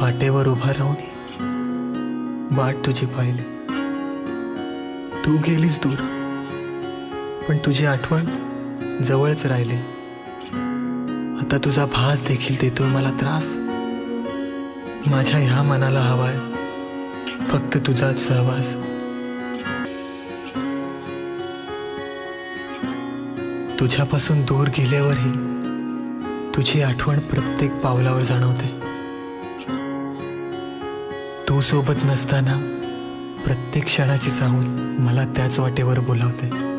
वाटेवर उभा राहून वाट तुझी पाहिली. तू गेलीस दूर. पण तुझी आठवण जवळच राहिली. आता तुझा भास देखील देतोय मला त्रास. माझ्या ह्या मनाला हवाय फक्त तुझाच सहवास. तुझ्यापासून दूर गेल्यावरही तुझी आठवण प्रत्येक पावलावर जाणवते. तू सोबत नसताना प्रत्येक क्षणाची चाहूल मला त्याच वाटेवर बोलावते.